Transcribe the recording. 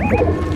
you.